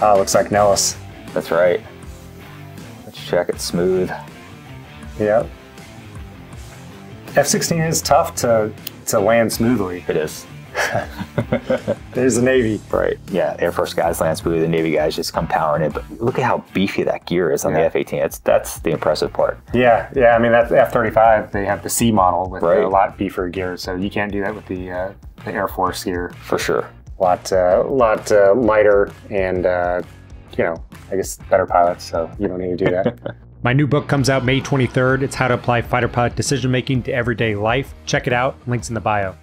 Oh, looks like Nellis. That's right. Let's check it smooth. Yep. F-16 is tough to to land smoothly. It is. There's the Navy. Right. Yeah. Air Force guys land smoothly. the Navy guys just come powering in. But look at how beefy that gear is on Yeah. the F 18. That's that's the impressive part. Yeah, yeah. I mean, that's F-35. They have the C model with Right. a lot beefier gear, so you can't do that with the uh, the Air Force gear. For sure. Lot uh, lot uh, lighter and uh, you know I guess better pilots, so you don't need to do that. My new book comes out May 23rd. It's How to Apply Fighter Pilot Decision Making to Everyday Life. Check it out. Links in the bio.